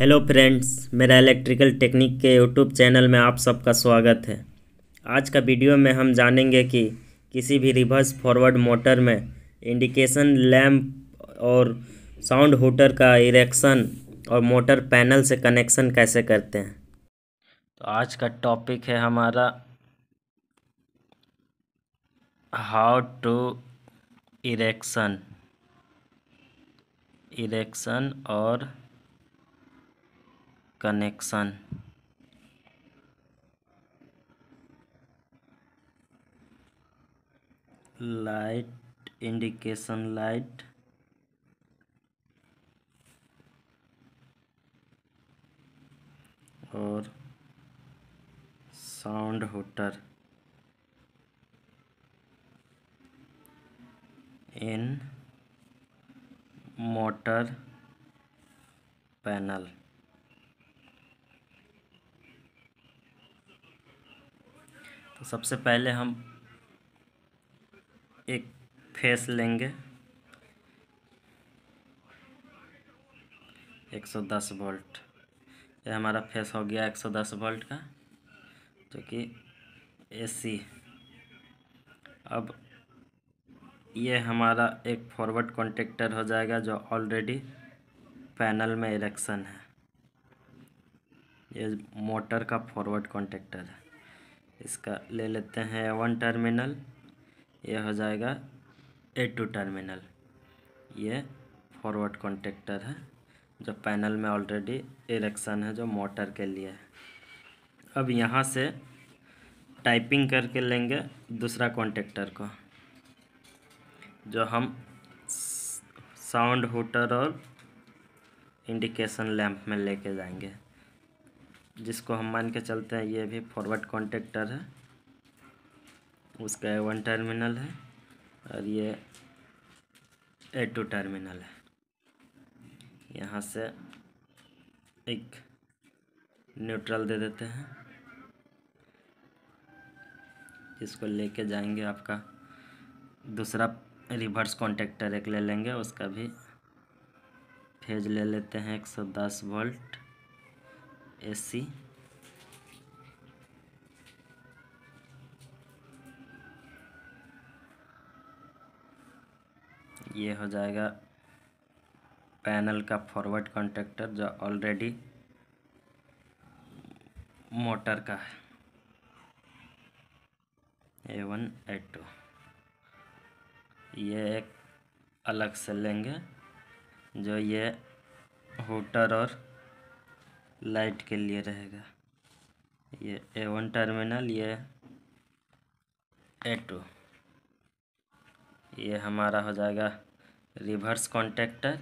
Hello friends, मेरा electrical technique के YouTube channel में आप सबका स्वागत है। आज का वीडियो में हम जानेंगे कि किसी भी रिवर्स फॉरवर्ड मोटर में इंडिकेशन लैंप और साउंड हुटर का इरेक्शन और मोटर पैनल से कनेक्शन कैसे करते हैं। तो आज का टॉपिक है हमारा हाउ टू इरेक्शन। इरेक्शन और कनेक्शन लाइट इंडिकेशन लाइट और sound hooter in motor panel तो सबसे पहले हम एक फेस लेंगे। 110 वोल्ट। ये हमारा फेस हो गया 110 वोल्ट का, जो कि एसी। अब ये हमारा एक फॉरवर्ड कॉन्टेक्टर हो जाएगा, जो ऑलरेडी पैनल में इलेक्शन है। ये मोटर का फॉरवर्ड कॉन्टेक्टर है। इसका ले लेते हैं वन टर्मिनल, ये हो जाएगा ए टू टर्मिनल। ये फॉरवर्ड कॉन्टेक्टर है, जो पैनल में ऑलरेडी इरेक्शन है, जो मोटर के लिए है। अब यहाँ से टाइपिंग करके लेंगे दूसरा कॉन्टेक्टर को, जो हम साउंड हुटर और इंडिकेशन लैंप में लेके जाएँगे। जिसको हम मान के चलते हैं, ये भी फॉरवर्ड कॉन्टेक्टर है। उसका ए वन टर्मिनल है और ये ए टू टर्मिनल है। यहाँ से एक न्यूट्रल दे देते हैं। जिसको लेके जाएँगे आपका दूसरा रिवर्स कॉन्टेक्टर एक ले लेंगे, उसका भी फ़ेज़ ले लेते हैं 110 वोल्ट। एसी ये हो जाएगा पैनल का फॉरवर्ड कॉन्टेक्टर जो ऑलरेडी मोटर का है। ए वन ए टू ये एक अलग से लेंगे जो ये होटर और लाइट के लिए रहेगा। ये ए वन टर्मिनल ये ए टू ये हमारा हो जाएगा रिवर्स कॉन्टेक्टर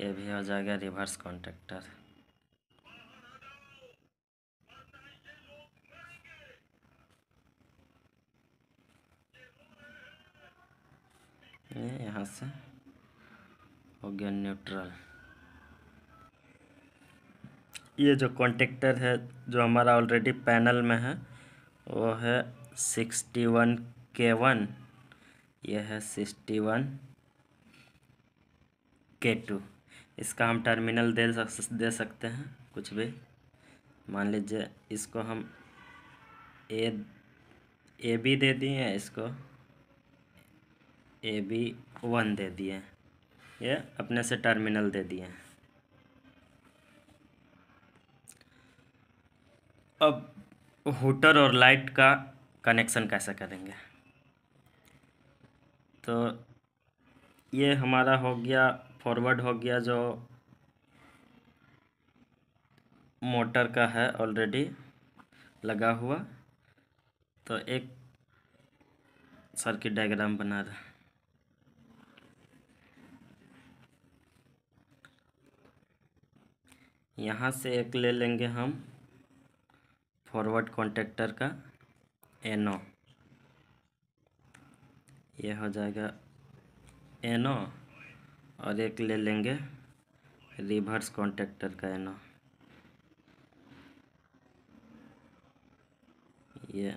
ये भी हो जाएगा रिवर्स कॉन्टेक्टर ये यहाँ से हो गया न्यूट्रल ये जो कॉन्टेक्टर है, जो हमारा ऑलरेडी पैनल में है, वो है सिक्सटी वन के वन। ये है सिक्सटी वन के टू। इसका हम टर्मिनल दे सक, दे सकते हैं, कुछ भी। मान लीजिए, इसको हम ए ए बी दे दिए हैं, इसको ए बी वन दे दिए ये अपने से टर्मिनल दे दिए हैं। अब हुटर और लाइट का कनेक्शन कैसे करेंगे? तो ये हमारा हो गया फॉरवर्ड हो गया जो मोटर का है ऑलरेडी लगा हुआ। तो एक सर्किट डायग्राम बना रहा। यहाँ से एक ले लेंगे हम। फॉरवर्ड कॉन्टेक्टर का एनो ये हो जाएगा एनो और एक ले लेंगे रिवर्स कॉन्टेक्टर का एनो ये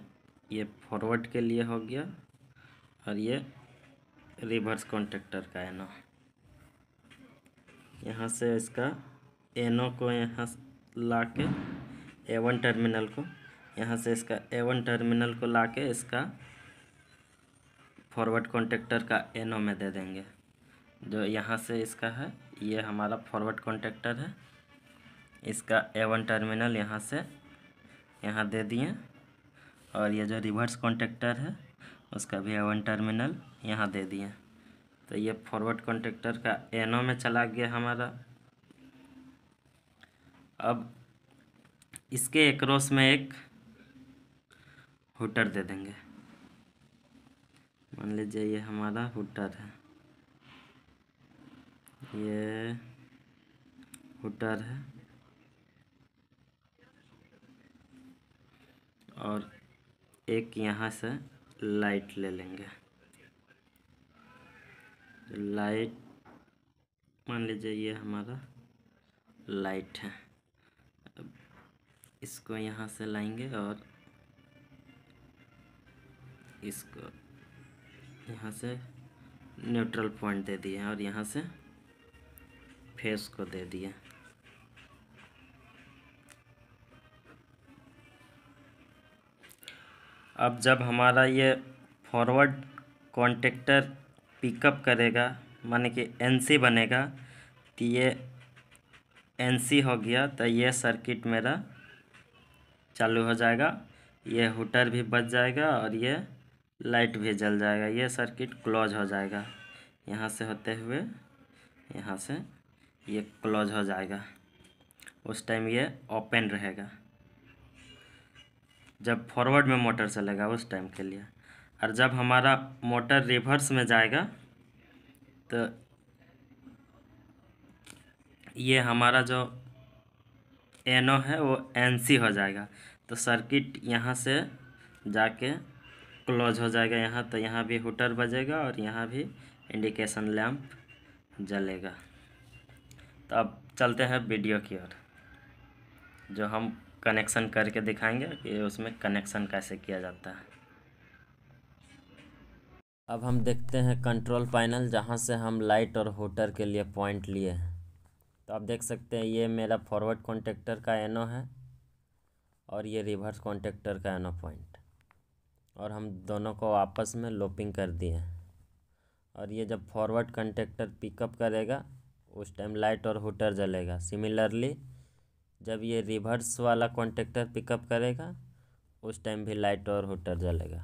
ये फॉरवर्ड के लिए हो गया और ये रिवर्स कॉन्टेक्टर का एनो यहाँ से इसका एनो को यहाँ ला के ए वन टर्मिनल को। यहाँ से इसका ए वन टर्मिनल को ला के इसका फॉरवर्ड कॉन्टेक्टर का एनो में दे देंगे। जो यहाँ से इसका है, ये हमारा फॉरवर्ड कॉन्टेक्टर है। इसका ए वन टर्मिनल यहाँ से, यहाँ दे दिए। और ये जो रिवर्स कॉन्टेक्टर है, उसका भी ए वन टर्मिनल यहाँ दे दिए। तो ये फॉरवर्ड कॉन्टेक्टर का एनो में चला गया हमारा। अब इसके एकरोस में एक हुटर दे देंगे। मान लीजिए ये हमारा हुटर है। ये हुटर है। और एक यहाँ से लाइट ले लेंगे। लाइट मान लीजिए ये हमारा लाइट है। इसको यहाँ से लाएँगे और इसको यहाँ से न्यूट्रल पॉइंट दे दिए और यहाँ से फेस को दे दिए अब जब हमारा ये फॉरवर्ड कॉन्टेक्टर पिकअप करेगा, माने कि एनसी बनेगा तो ये एनसी हो गया तो ये सर्किट मेरा चालू हो जाएगा। ये हुटर भी बच जाएगा और ये लाइट भी जल जाएगा। ये सर्किट क्लोज हो जाएगा। यहाँ से होते हुए यहाँ से ये क्लोज हो जाएगा। उस टाइम ये ओपन रहेगा। जब फॉरवर्ड में मोटर चलेगा उस टाइम के लिए। और जब हमारा मोटर रिवर्स में जाएगा तो ये हमारा जो एनो है, वो एनसी हो जाएगा। तो सर्किट यहाँ से जाके क्लोज हो जाएगा यहाँ तो यहाँ भी हुटर बजेगा और यहाँ भी इंडिकेशन लैंप जलेगा। तो अब चलते हैं वीडियो की ओर, जो हम कनेक्शन करके दिखाएँगे कि उसमें कनेक्शन कैसे किया जाता है। अब हम देखते हैं कंट्रोल पैनल, जहाँ से हम लाइट और होटर के लिए पॉइंट लिए हैं। तो आप देख सकते हैं, ये मेरा फॉरवर्ड कॉन्टेक्टर का एनो है और ये रिवर्स कॉन्टेक्टर का एनो पॉइंट और हम दोनों को आपस में लोपिंग कर दिए और ये जब फॉरवर्ड कॉन्टेक्टर पिकअप करेगा, उस टाइम लाइट और हुटर जलेगा। सिमिलरली जब ये रिवर्स वाला कॉन्टेक्टर पिकअप करेगा, उस टाइम भी लाइट और हुटर जलेगा।